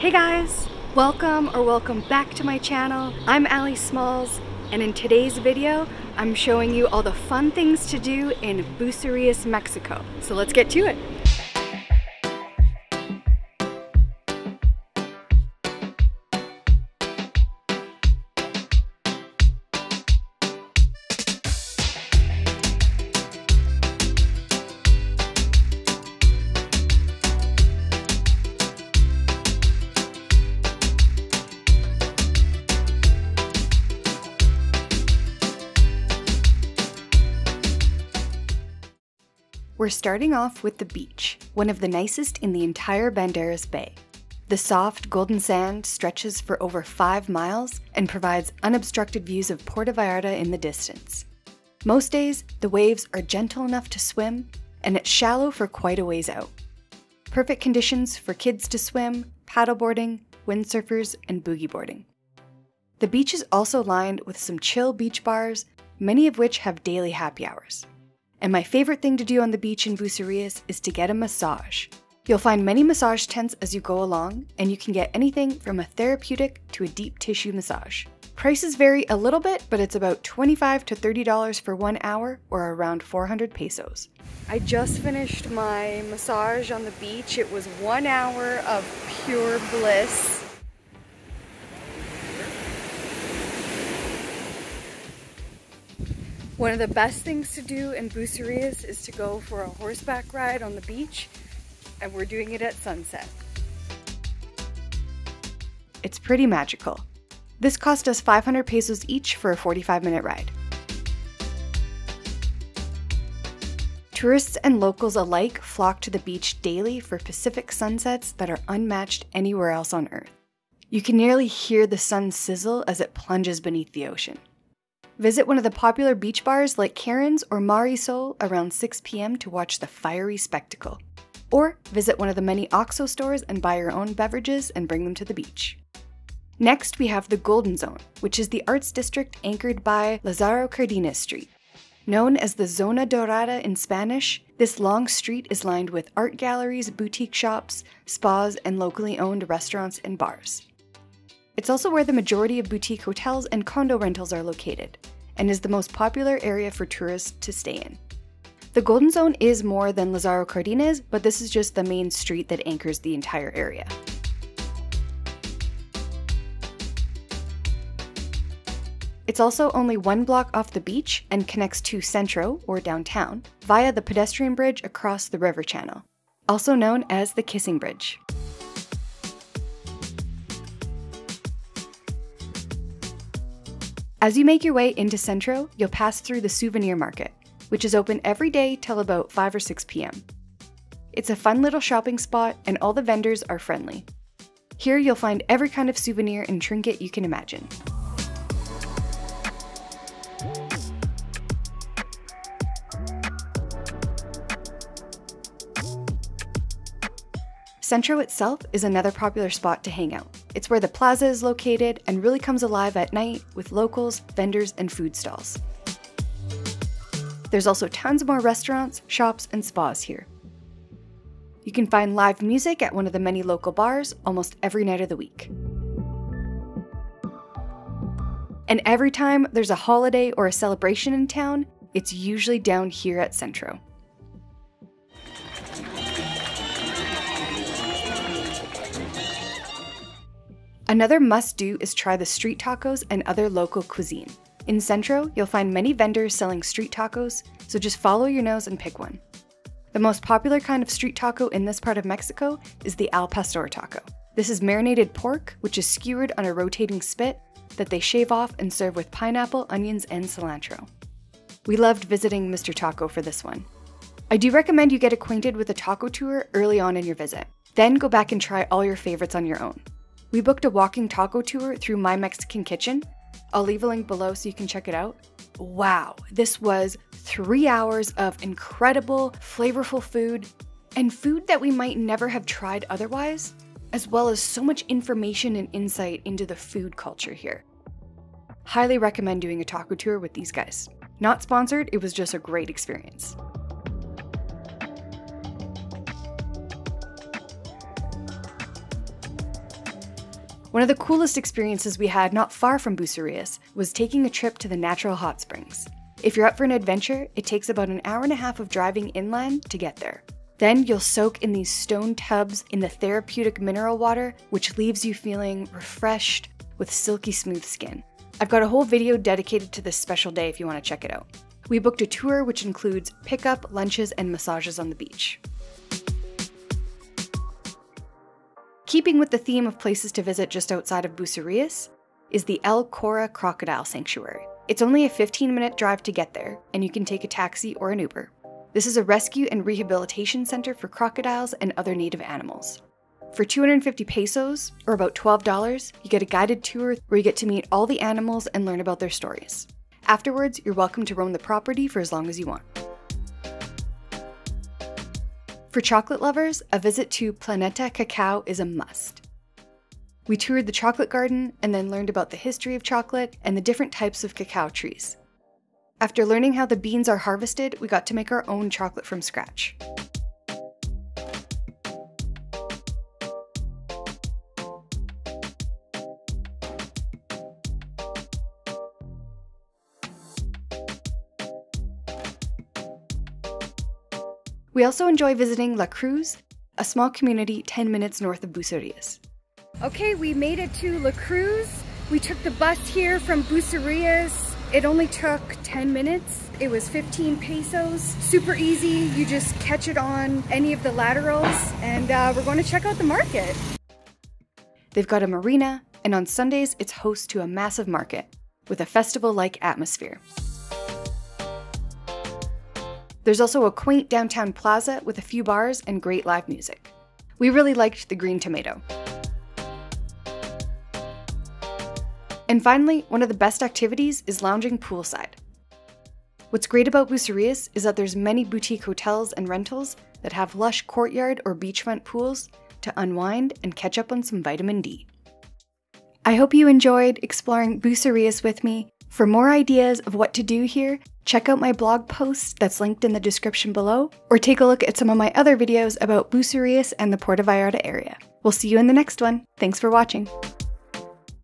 Hey guys! Welcome or welcome back to my channel. I'm Aly Smalls and in today's video I'm showing you all the fun things to do in Bucerias, Mexico. So let's get to it. We're starting off with the beach, one of the nicest in the entire Banderas Bay. The soft, golden sand stretches for over five miles and provides unobstructed views of Puerto Vallarta in the distance. Most days, the waves are gentle enough to swim, and it's shallow for quite a ways out. Perfect conditions for kids to swim, paddleboarding, windsurfers, and boogie boarding. The beach is also lined with some chill beach bars, many of which have daily happy hours. And my favorite thing to do on the beach in Bucerias is to get a massage. You'll find many massage tents as you go along, and you can get anything from a therapeutic to a deep tissue massage. Prices vary a little bit, but it's about 25 to $30 for one hour or around 400 pesos. I just finished my massage on the beach. It was one hour of pure bliss. One of the best things to do in Bucerias is to go for a horseback ride on the beach, and we're doing it at sunset. It's pretty magical. This cost us 500 pesos each for a 45 minute ride. Tourists and locals alike flock to the beach daily for Pacific sunsets that are unmatched anywhere else on Earth. You can nearly hear the sun sizzle as it plunges beneath the ocean. Visit one of the popular beach bars like Karen's or Marisol around 6 p.m. to watch the fiery spectacle. Or visit one of the many OXXO stores and buy your own beverages and bring them to the beach. Next, we have the Golden Zone, which is the arts district anchored by Lazaro Cardenas Street. Known as the Zona Dorada in Spanish, this long street is lined with art galleries, boutique shops, spas, and locally owned restaurants and bars. It's also where the majority of boutique hotels and condo rentals are located, and is the most popular area for tourists to stay in. The Golden Zone is more than Lazaro Cardenas, but this is just the main street that anchors the entire area. It's also only one block off the beach and connects to Centro, or downtown, via the pedestrian bridge across the river channel, also known as the Kissing Bridge. As you make your way into Centro, you'll pass through the souvenir market, which is open every day till about 5 or 6 p.m. It's a fun little shopping spot, and all the vendors are friendly. Here you'll find every kind of souvenir and trinket you can imagine. Centro itself is another popular spot to hang out. It's where the plaza is located and really comes alive at night with locals, vendors, and food stalls. There's also tons more restaurants, shops, and spas here. You can find live music at one of the many local bars almost every night of the week. And every time there's a holiday or a celebration in town, it's usually down here at Centro. Another must do is try the street tacos and other local cuisine. In Centro, you'll find many vendors selling street tacos, so just follow your nose and pick one. The most popular kind of street taco in this part of Mexico is the al pastor taco. This is marinated pork, which is skewered on a rotating spit that they shave off and serve with pineapple, onions, and cilantro. We loved visiting Mr. Taco for this one. I do recommend you get acquainted with a taco tour early on in your visit. Then go back and try all your favorites on your own. We booked a walking taco tour through My Mexican Kitchen. I'll leave a link below so you can check it out. Wow, this was three hours of incredible, flavorful food and food that we might never have tried otherwise, as well as so much information and insight into the food culture here. Highly recommend doing a taco tour with these guys. Not sponsored, it was just a great experience. One of the coolest experiences we had not far from Bucerias was taking a trip to the natural hot springs. If you're up for an adventure, it takes about an hour and a half of driving inland to get there. Then you'll soak in these stone tubs in the therapeutic mineral water, which leaves you feeling refreshed with silky smooth skin. I've got a whole video dedicated to this special day if you want to check it out. We booked a tour which includes pickup, lunches, and massages on the beach. Keeping with the theme of places to visit just outside of Bucerias is the El Cora Crocodile Sanctuary. It's only a 15 minute drive to get there, and you can take a taxi or an Uber. This is a rescue and rehabilitation center for crocodiles and other native animals. For 250 pesos, or about $12, you get a guided tour where you get to meet all the animals and learn about their stories. Afterwards, you're welcome to roam the property for as long as you want. For chocolate lovers, a visit to Planeta Cacao is a must. We toured the chocolate garden and then learned about the history of chocolate and the different types of cacao trees. After learning how the beans are harvested, we got to make our own chocolate from scratch. We also enjoy visiting La Cruz, a small community 10 minutes north of Bucerias. Okay, we made it to La Cruz. We took the bus here from Bucerias. It only took 10 minutes. It was 15 pesos. Super easy. You just catch it on any of the laterals and uh, we're going to check out the market. They've got a marina and on Sundays it's host to a massive market with a festival-like atmosphere. There's also a quaint downtown plaza with a few bars and great live music. We really liked the Green Tomato. And finally, one of the best activities is lounging poolside. What's great about Bucerias is that there's many boutique hotels and rentals that have lush courtyard or beachfront pools to unwind and catch up on some vitamin D. I hope you enjoyed exploring Bucerias with me. For more ideas of what to do here, check out my blog post that's linked in the description below, or take a look at some of my other videos about Bucerias and the Puerto Vallarta area. We'll see you in the next one. Thanks for watching.